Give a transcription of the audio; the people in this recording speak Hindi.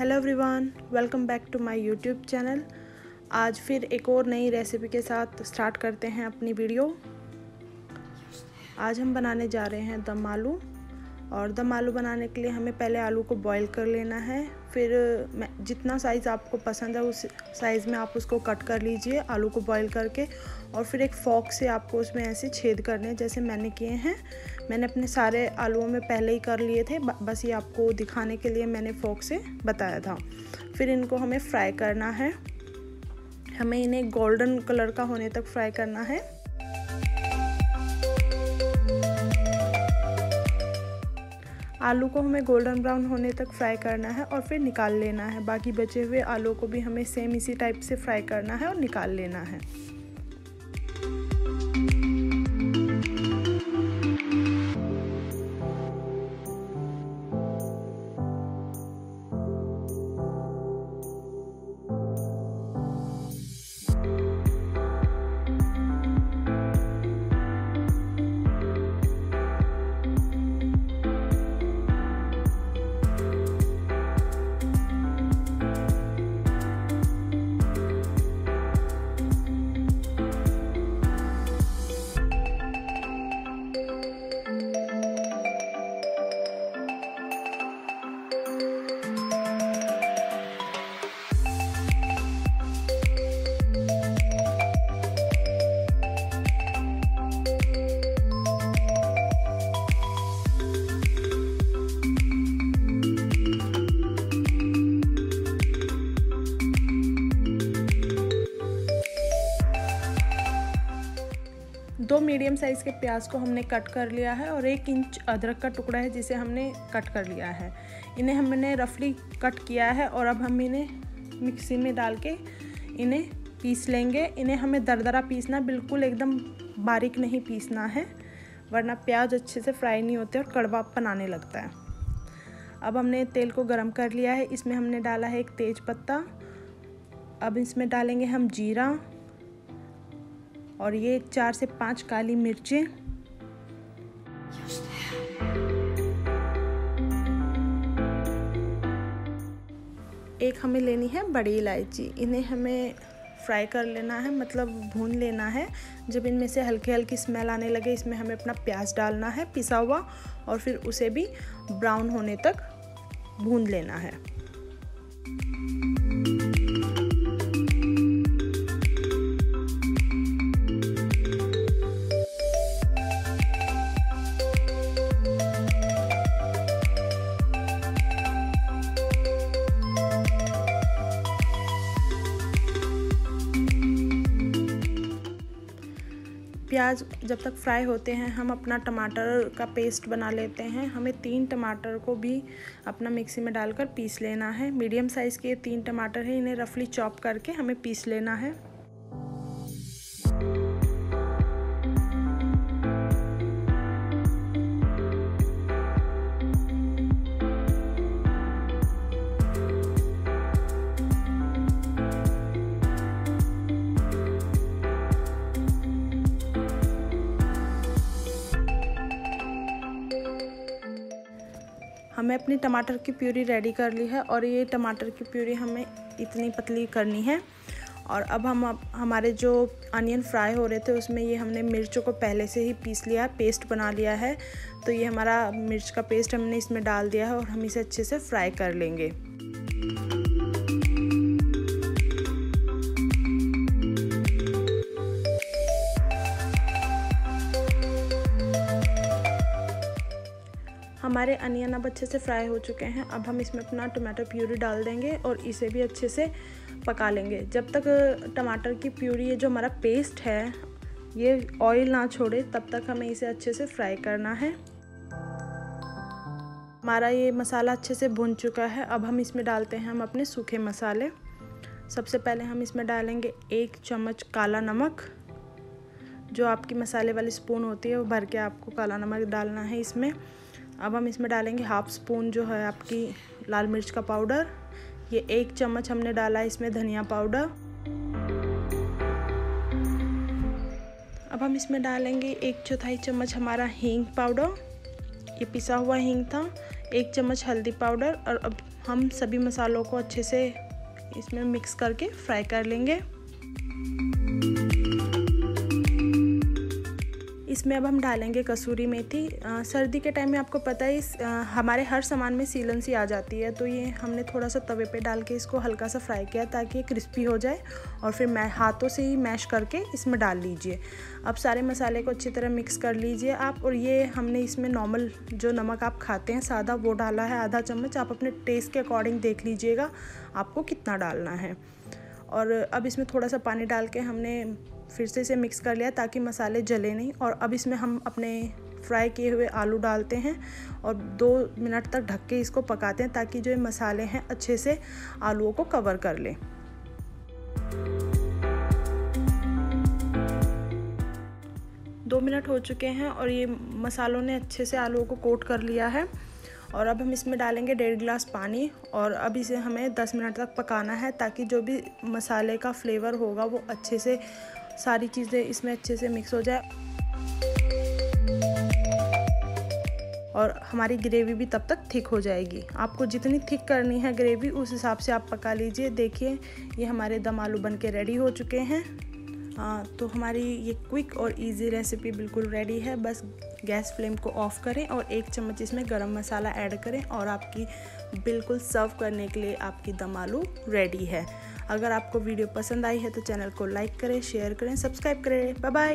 Hello everyone, welcome back to my YouTube channel. आज फिर एक और नई रेसिपी के साथ स्टार्ट करते हैं अपनी वीडियो। आज हम बनाने जा रहे हैं दम आलू। और दम आलू बनाने के लिए हमें पहले आलू को बॉईल कर लेना है। फिर जितना साइज़ आपको पसंद है, उस साइज़ में आप उसको कट कर लीजिए आलू को बॉईल करके। और फिर एक फॉक से आपको उसमें ऐसे छेद करने जैसे मैंने किए हैं। मैंने अपने सारे आलुओं में पहले ही कर लिए थे बस ये आपको दिखाने के लिए मैंने फॉक से बताया था। फिर इनको हमें फ्राई करना है। हमें इन्हें गोल्डन कलर का होने तक फ्राई करना है। आलू को हमें गोल्डन ब्राउन होने तक फ्राई करना है और फिर निकाल लेना है। बाकी बचे हुए आलू को भी हमें सेम इसी टाइप से फ्राई करना है और निकाल लेना है। दो मीडियम साइज़ के प्याज को हमने कट कर लिया है और एक इंच अदरक का टुकड़ा है जिसे हमने कट कर लिया है। इन्हें हमने रफली कट किया है और अब हम इन्हें मिक्सी में डाल के इन्हें पीस लेंगे। इन्हें हमें दरदरा पीसना, बिल्कुल एकदम बारीक नहीं पीसना है, वरना प्याज अच्छे से फ्राई नहीं होते और कड़वापन आने लगता है। अब हमने तेल को गरम कर लिया है। इसमें हमने डाला है एक तेज पत्ता। अब इसमें डालेंगे हम जीरा। और ये चार से पाँच काली मिर्चें। एक हमें लेनी है बड़ी इलायची। इन्हें हमें फ्राई कर लेना है मतलब भून लेना है। जब इनमें से हल्की हल्की स्मेल आने लगे, इसमें हमें अपना प्याज डालना है पिसा हुआ और फिर उसे भी ब्राउन होने तक भून लेना है। प्याज जब तक फ्राई होते हैं, हम अपना टमाटर का पेस्ट बना लेते हैं। हमें तीन टमाटर को भी अपना मिक्सी में डालकर पीस लेना है। मीडियम साइज़ के तीन टमाटर हैं, इन्हें रफली चॉप करके हमें पीस लेना है। हमें अपनी टमाटर की प्यूरी रेडी कर ली है और ये टमाटर की प्यूरी हमें इतनी पतली करनी है। और अब हम हमारे जो अनियन फ्राई हो रहे थे उसमें ये हमने मिर्चों को पहले से ही पीस लिया, पेस्ट बना लिया है। तो ये हमारा मिर्च का पेस्ट हमने इसमें डाल दिया है और हम इसे अच्छे से फ्राई कर लेंगे। हमारे अनियन अब अच्छे से फ्राई हो चुके हैं। अब हम इसमें अपना टमाटर प्यूरी डाल देंगे और इसे भी अच्छे से पका लेंगे। जब तक टमाटर की प्यूरी, ये जो हमारा पेस्ट है, ये ऑयल ना छोड़े, तब तक हमें इसे अच्छे से फ्राई करना है। हमारा ये मसाला अच्छे से भुन चुका है। अब हम इसमें डालते हैं हम अपने सूखे मसाले। सबसे पहले हम इसमें डालेंगे एक चम्मच काला नमक, जो आपकी मसाले वाली स्पून होती है, वो भर के आपको काला नमक डालना है इसमें। अब हम इसमें डालेंगे हाफ़ स्पून जो है आपकी लाल मिर्च का पाउडर। ये एक चम्मच हमने डाला है इसमें धनिया पाउडर। अब हम इसमें डालेंगे एक चौथाई चम्मच हमारा हींग पाउडर। ये पिसा हुआ हींग था। एक चम्मच हल्दी पाउडर और अब हम सभी मसालों को अच्छे से इसमें मिक्स करके फ्राई कर लेंगे। इसमें अब हम डालेंगे कसूरी मेथी। सर्दी के टाइम में आपको पता है, इस हमारे हर सामान में सीलन सी आ जाती है तो ये हमने थोड़ा सा तवे पे डाल के इसको हल्का सा फ्राई किया ताकि ये क्रिस्पी हो जाए और फिर मैं, हाथों से ही मैश करके इसमें डाल लीजिए। अब सारे मसाले को अच्छी तरह मिक्स कर लीजिए आप और ये हमने इसमें नॉर्मल जो नमक आप खाते हैं, सादा वो डाला है, आधा चम्मच, आप अपने टेस्ट के अकॉर्डिंग देख लीजिएगा, आपको कितना डालना है। और अब इसमें थोड़ा सा पानी डाल के हमने फिर से इसे मिक्स कर लिया ताकि मसाले जले नहीं। और अब इसमें हम अपने फ्राई किए हुए आलू डालते हैं और दो मिनट तक ढक के इसको पकाते हैं ताकि जो ये मसाले हैं अच्छे से आलूओं को कवर कर लें। दो मिनट हो चुके हैं और ये मसालों ने अच्छे से आलूओं को कोट कर लिया है। और अब हम इसमें डालेंगे डेढ़ गिलास पानी और अब इसे हमें 10 मिनट तक पकाना है ताकि जो भी मसाले का फ्लेवर होगा वो अच्छे से सारी चीज़ें इसमें अच्छे से मिक्स हो जाए। और हमारी ग्रेवी भी तब तक थिक हो जाएगी। आपको जितनी थिक करनी है ग्रेवी उस हिसाब से आप पका लीजिए। देखिए ये हमारे दम आलू बन के रेडी हो चुके हैं। आ, तो हमारी ये क्विक और इजी रेसिपी बिल्कुल रेडी है। बस गैस फ्लेम को ऑफ़ करें और एक चम्मच इसमें गरम मसाला ऐड करें और आपकी बिल्कुल सर्व करने के लिए आपकी दम आलू रेडी है। अगर आपको वीडियो पसंद आई है तो चैनल को लाइक करें, शेयर करें, सब्सक्राइब करें। Bye bye.